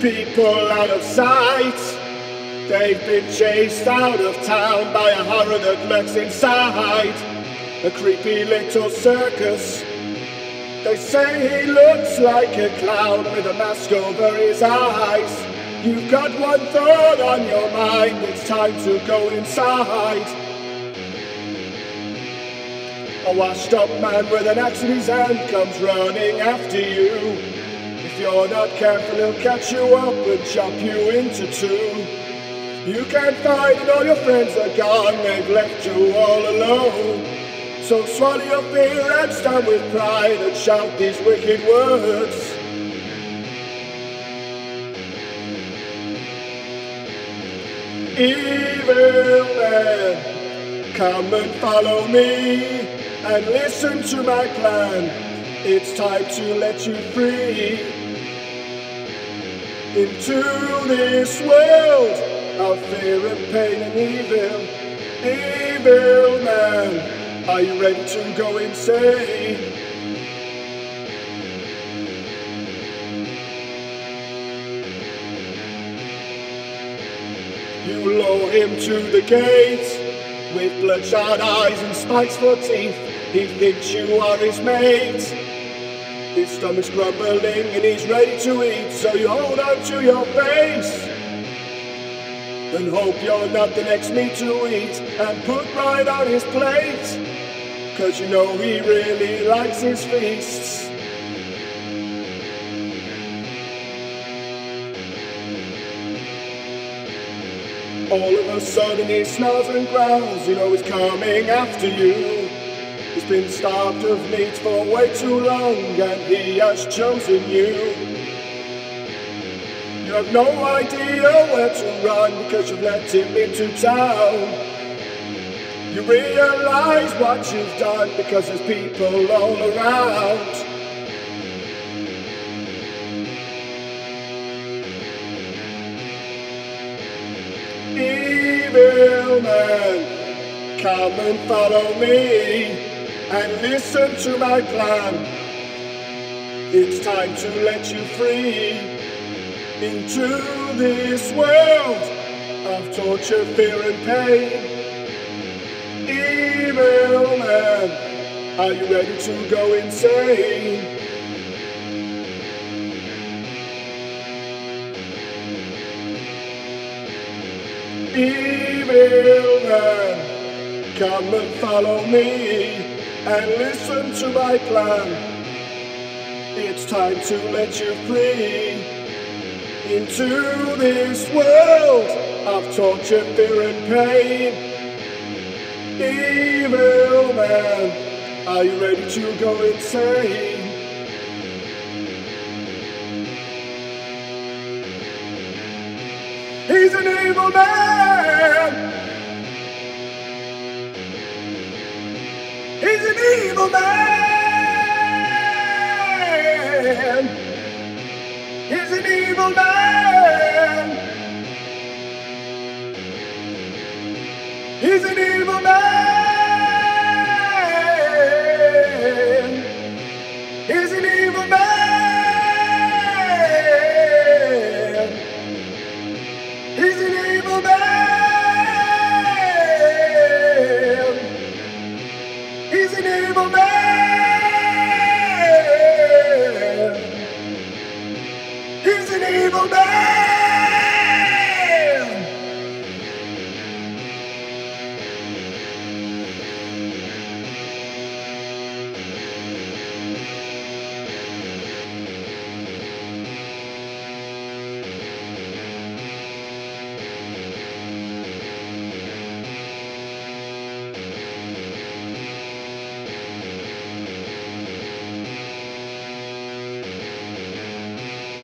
people out of sight. They've been chased out of town by a horror that lurks inside. A creepy little circus. They say he looks like a clown with a mask over his eyes. You've got one thought on your mind, it's time to go inside. A washed up man with an axe in his hand comes running after you. You're not careful, he'll catch you up and chop you into two. You can't fight and all your friends are gone, they've left you all alone. So swallow your fear and stand with pride and shout these wicked words. Evil man, come and follow me and listen to my plan. It's time to let you free into this world of fear and pain and evil. Evil man, are you ready to go insane? You lure him to the gates with bloodshot eyes and spikes for teeth. He thinks you are his mate. His stomach's grumbling and he's ready to eat, so you hold on to your face. And hope you're not the next meat to eat and put right on his plate. Cause you know he really likes his feasts. All of a sudden he snarls and growls, you know he's coming after you. Been starved of meat for way too long and he has chosen you. You have no idea where to run because you've let him into town. You realize what you've done because there's people all around. Evil man, come and follow me and listen to my plan. It's time to let you free into this world of torture, fear, and pain. Evil man, are you ready to go insane? Evil man, come and follow me and listen to my plan. It's time to let you free into this world of torture, fear, and pain. Evil man, are you ready to go insane? He's an evil man! He's an evil man. He's an evil man. He's an evil man. Evil man. He's an evil man.